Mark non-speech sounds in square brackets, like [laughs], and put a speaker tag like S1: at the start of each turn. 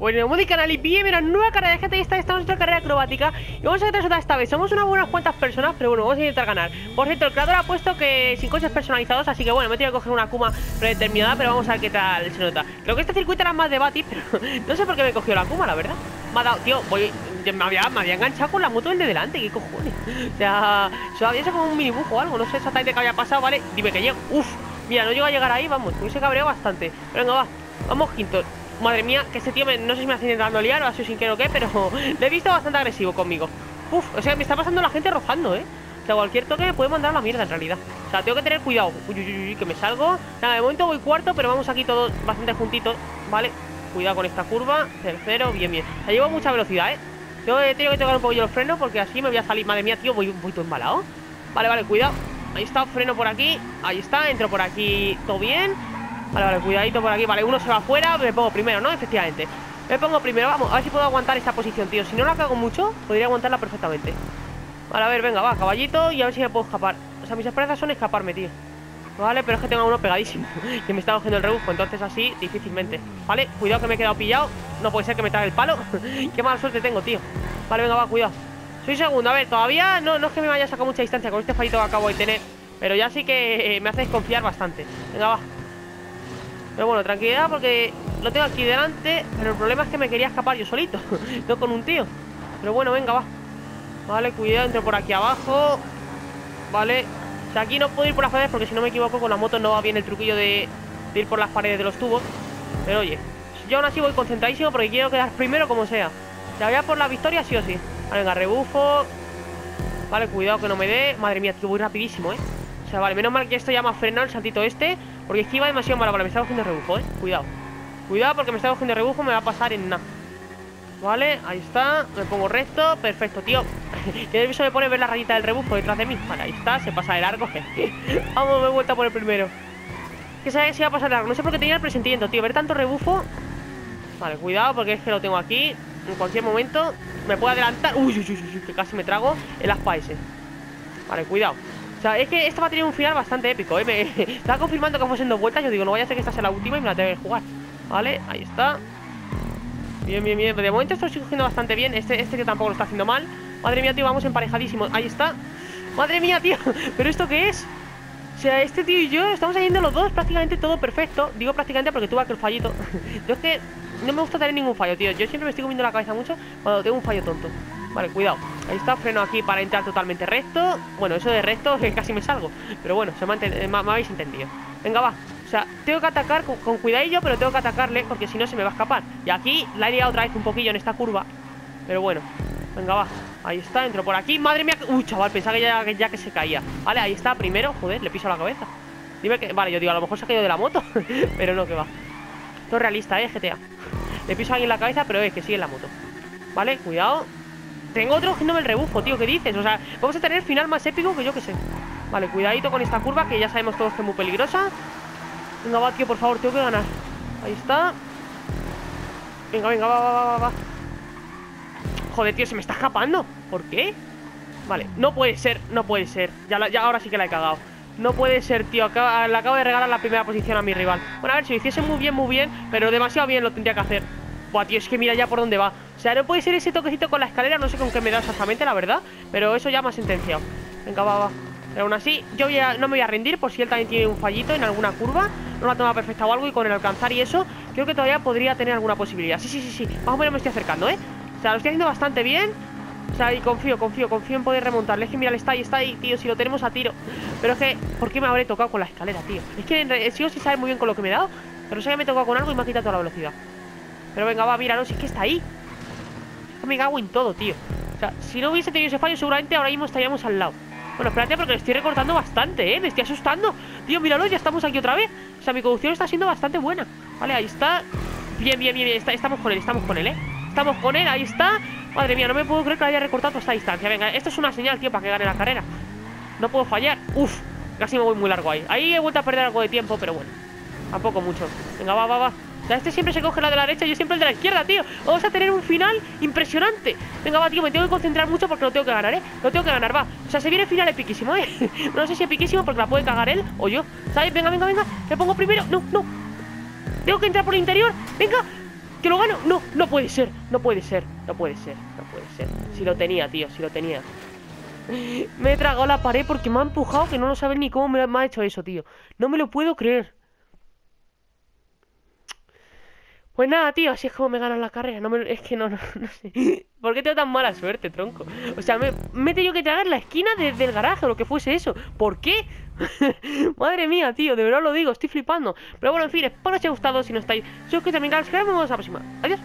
S1: Bueno, muy canal y bienvenidos a nueva carrera de GTA esta, esta es nuestra carrera acrobática. Y vamos a intentar esta vez, somos unas buenas cuantas personas Pero bueno, vamos a intentar ganar. Por cierto, el creador ha puesto que sin coches personalizados Así que bueno, me he tenido que coger una Kuma predeterminada Pero vamos a ver qué tal se nota. Creo que este circuito era más de Bati, pero [laughs] no sé por qué me he cogido la Kuma, la verdad. Me ha dado, tío, voy, me había, me había enganchado con la moto del de delante, qué cojones. O sea, eso había sido como un minibujo o algo No sé exactamente qué había pasado, ¿vale? Dime que llego, uff Mira, no llego a llegar ahí, vamos, me hubiese cabreado bastante. Venga, va, vamos quinto Madre mía, que este tío me, no sé si me está intentando liar o sido sin querer o qué, pero [laughs] le he visto bastante agresivo conmigo. Uf, o sea, me está pasando la gente rozando, ¿eh? O sea, cualquier toque me puede mandar a la mierda en realidad. O sea, tengo que tener cuidado. Uy, uy, uy, que me salgo. Nada, de momento voy cuarto, pero vamos aquí todos bastante juntitos, ¿vale? Cuidado con esta curva. Tercero, bien, bien. Sea, llevo mucha velocidad, ¿eh? Yo he tenido que tocar un poquillo el freno porque así me voy a salir. Madre mía, tío, voy, voy todo embalado. Vale, vale, cuidado. Ahí está, freno por aquí. Ahí está, entro por aquí. Todo bien. Vale, vale, cuidadito por aquí. Vale, uno se va afuera, me pongo primero, ¿no? Efectivamente. Me pongo primero, vamos, a ver si puedo aguantar esta posición, tío. Si no la cago mucho, podría aguantarla perfectamente. Vale, a ver, venga, va, caballito Y a ver si me puedo escapar. O sea, mis esperanzas son escaparme, tío. Vale, pero es que tengo a uno pegadísimo [laughs] Que me está cogiendo el rebufo, entonces así, difícilmente. Vale, cuidado que me he quedado pillado. No puede ser que me trague el palo. [laughs] Qué mala suerte tengo, tío. Vale, venga, va, cuidado. Soy segundo, a ver, todavía no, no es que me vaya a sacar mucha distancia Con este fallito que acabo de tener Pero ya sí que eh, me hace desconfiar bastante. Venga, va pero bueno, tranquilidad porque lo tengo aquí delante Pero el problema es que me quería escapar yo solito [laughs] No con un tío. Pero bueno, venga, va. Vale, cuidado, entro por aquí abajo Vale. O sea, aquí no puedo ir por las paredes porque si no me equivoco con la moto no va bien el truquillo de, ir por las paredes de los tubos. Pero oye Yo aún así voy concentradísimo porque quiero quedar primero como sea. Sea, voy a por la victoria sí o sí. Venga, rebufo. Vale, cuidado que no me dé. Madre mía, tío, voy rapidísimo, eh O sea, vale, menos mal que esto ya me ha frenado el saltito este porque esquiva demasiado mala bola, me está cogiendo rebufo, eh. Cuidado. Cuidado porque me está cogiendo rebufo, me va a pasar en nada. Vale, ahí está. Me pongo recto, perfecto, tío. [laughs] Qué nervioso me pone ver la rayita del rebufo detrás de mí. Vale, ahí está, se pasa de largo. [laughs] Vamos, me he vuelto a por el primero. Que sabe si va a pasar de largo. No sé por qué tenía el presentimiento, tío. Ver tanto rebufo. Vale, cuidado porque es que lo tengo aquí. En cualquier momento Me puede adelantar. Uy, uy, uy, uy que casi me trago el aspa ese. Vale, cuidado o sea, es que esta va a tener un final bastante épico, ¿eh? Me [laughs] estaba confirmando que fuesen dos vueltas. Yo digo, no vaya a ser que esta sea la última y me la tenga que jugar. Vale, ahí está. Bien, bien, bien. De momento estoy cogiendo bastante bien. Este, este que tampoco lo está haciendo mal. Madre mía, tío, vamos emparejadísimos. Ahí está. Madre mía, tío. [laughs] ¿Pero esto qué es? O sea, este tío y yo estamos haciendo los dos prácticamente todo perfecto. Digo prácticamente porque tuve aquel fallito. [laughs] yo es que no me gusta tener ningún fallo, tío. Yo siempre me estoy comiendo la cabeza mucho cuando tengo un fallo tonto. Vale, cuidado está, freno aquí para entrar totalmente recto. Bueno, eso de recto [laughs] casi me salgo. Pero bueno, se me, eh, me, habéis entendido. Venga, va. O sea, tengo que atacar con, cuidadillo Pero tengo que atacarle porque si no se me va a escapar. Y aquí la he liado otra vez un poquillo en esta curva. Pero bueno, venga, va. Ahí está, entro por aquí, madre mía Uy, chaval, pensaba que ya, que se caía. Vale, ahí está, primero, joder, le piso la cabeza. Dime que, vale, yo digo, a lo mejor se ha caído de la moto [laughs] Pero no, que va. Todo realista, eh, GTA Le piso a alguien la cabeza, pero es que sigue en la moto. Vale, cuidado tengo otro cogiéndome el rebufo, tío, ¿qué dices? O sea, vamos a tener final más épico que yo que sé. Vale, cuidadito con esta curva que ya sabemos todos que es muy peligrosa. Venga, va, tío, por favor, tengo que ganar. Ahí está. Venga, venga, va, va, va, va Joder, tío, se me está escapando. ¿Por qué? Vale, no puede ser, no puede ser. Ya, ya ahora sí que la he cagado. No puede ser, tío, le acabo de regalar la primera posición a mi rival. Bueno, a ver, si lo hiciese muy bien, muy bien Pero demasiado bien lo tendría que hacer Buah, tío, es que mira ya por dónde va. O sea, no puede ser ese toquecito con la escalera No sé con qué me da exactamente, la verdad Pero eso ya me ha sentenciado. Venga, va, va. Pero aún así, yo no me voy a rendir Por si él también tiene un fallito en alguna curva No la toma perfecta o algo Y con el alcanzar y eso Creo que todavía podría tener alguna posibilidad. Sí, sí, sí, sí Más o menos me estoy acercando, ¿eh? O sea, lo estoy haciendo bastante bien o sea, y confío, confío, confío en poder remontarle. Es que mira, está ahí, está ahí, tío, si lo tenemos a tiro. Pero es que, ¿por qué me habré tocado con la escalera, tío? Es que sigo sin saber muy bien con lo que me he dado Pero sé que me he tocado con algo y me ha quitado toda la velocidad pero venga, va, mira, no, si es que está ahí. Me cago en todo, tío. O sea, si no hubiese tenido ese fallo Seguramente ahora mismo estaríamos al lado. Bueno, espérate porque le estoy recortando bastante, ¿eh? Me estoy asustando. Tío, míralo, ya estamos aquí otra vez. O sea, mi conducción está siendo bastante buena. Vale, ahí está. Bien, bien, bien, bien Estamos con él, estamos con él, ¿eh? Estamos con él, ahí está. Madre mía, no me puedo creer que lo haya recortado a esta distancia. Venga, esto es una señal, tío, para que gane la carrera. No puedo fallar. Uf, casi me voy muy largo ahí. Ahí he vuelto a perder algo de tiempo, pero bueno Tampoco mucho. Venga, va, va, va este siempre se coge la de la derecha y yo siempre el de la izquierda, tío Vamos a tener un final impresionante Venga, va, tío, me tengo que concentrar mucho porque lo tengo que ganar, ¿eh? Lo tengo que ganar, va O sea, se viene el final epiquísimo, ¿eh? [laughs] no sé si epiquísimo porque la puede cagar él o yo ¿Sabes? Venga, venga, venga Me pongo primero No, no Tengo que entrar por el interior Venga Que lo gano No No puede ser, no puede ser, no puede ser, no puede ser. Si lo tenía, tío, si lo tenía. [laughs] Me he tragado la pared porque me ha empujado que no lo sabes ni cómo me, ha hecho eso, tío. No me lo puedo creer. Pues nada, tío, así es como me ganan la carrera. No es que no, no, sé. [laughs] ¿Por qué tengo tan mala suerte, tronco? O sea, me, me he tenido que tragar la esquina desde el garaje o lo que fuese eso. ¿Por qué? [laughs] Madre mía, tío, de verdad lo digo, estoy flipando. Pero bueno, en fin, espero que os haya gustado. Si no estáis suscritos a mi canal, nos vemos la próxima. Adiós.